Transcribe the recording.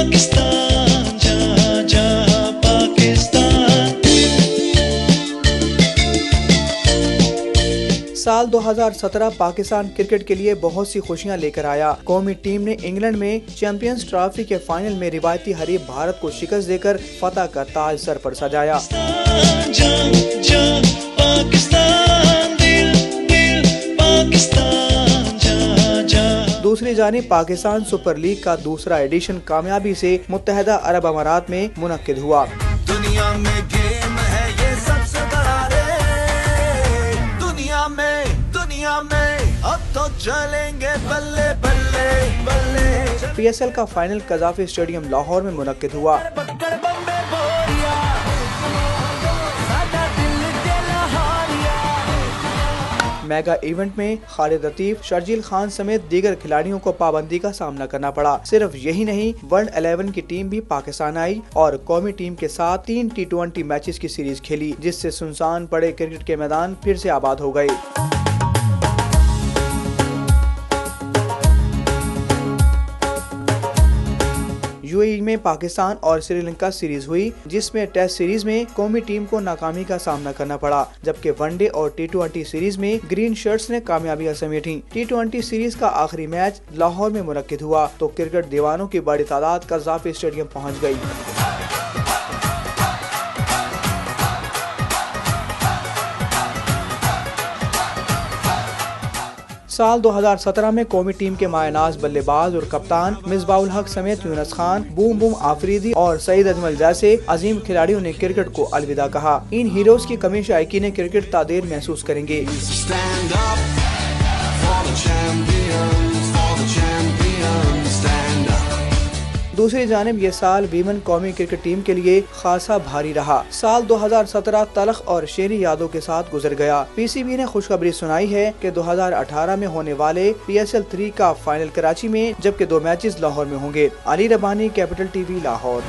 پاکستان جا جا پاکستان۔ سال دو ہزار سترہ پاکستان کرکٹ کے لیے بہت سی خوشیاں لے کر آیا۔ قومی ٹیم نے انگلینڈ میں چیمپئنز ٹرافی کے فائنل میں روایتی حریف بھارت کو شکست دے کر فتح کا تاج سر پر سجایا۔ دوسری جانب پاکستان سپر لیگ کا دوسرا ایڈیشن کامیابی سے متحدہ عرب امارات میں منعقد ہوا۔ دنیا میں گیم ہے یہ سب سے بڑا دنیا میں دنیا میں اب تو چلیں گے بلے بلے بلے۔ پی ایس ایل کا فائنل قذافی اسٹیڈیم لاہور میں منعقد ہوا۔ میگا ایونٹ میں خالد لطیف، شرجیل خان سمیت دیگر کھلاڑیوں کو پابندی کا سامنا کرنا پڑا۔ صرف یہی نہیں ورلڈ الیون کی ٹیم بھی پاکستان آئی اور قومی ٹیم کے ساتھ تین ٹی ٹوینٹی میچز کی سیریز کھیلی، جس سے سنسان پڑے کرکٹ کے میدان پھر سے آباد ہو گئے۔ یو اے ای میں پاکستان اور سری لنکا سیریز ہوئی، جس میں ٹیسٹ سیریز میں قومی ٹیم کو ناکامی کا سامنا کرنا پڑا، جبکہ ون ڈے اور ٹی ٹوینٹی سیریز میں گرین شرٹس نے کامیابیاں سمیٹیں ٹی ٹوینٹی سیریز کا آخری میچ لاہور میں منعقد ہوا، تو کرکٹ دیوانوں کی بڑی تعداد قذافی اسٹیڈیم پہنچ گئی۔ سال دو ہزار سترہ میں قومی ٹیم کے مایناز بلے باز اور کپتان مصباح الحق سمیت یونس خان، بوم بوم آفریدی اور سعید اجمل جیسے عظیم کھلاڑیوں نے کرکٹ کو الوداع کہا۔ ان ہیروز کی کمی شائقین کرکٹ تادیر محسوس کریں گے۔ دوسری جانب یہ سال ویمن قومی کرکٹ ٹیم کے لیے خاصا بھاری رہا۔ سال دو ہزار سترہ تلخ اور شیری یادوں کے ساتھ گزر گیا۔ پی سی بی نے خوشخبری سنائی ہے کہ دو ہزار اٹھارہ میں ہونے والے پی ایس ایل تھری کا فائنل کراچی میں، جبکہ دو میچز لاہور میں ہوں گے۔ Ali Rabbani capital T V, Lahore.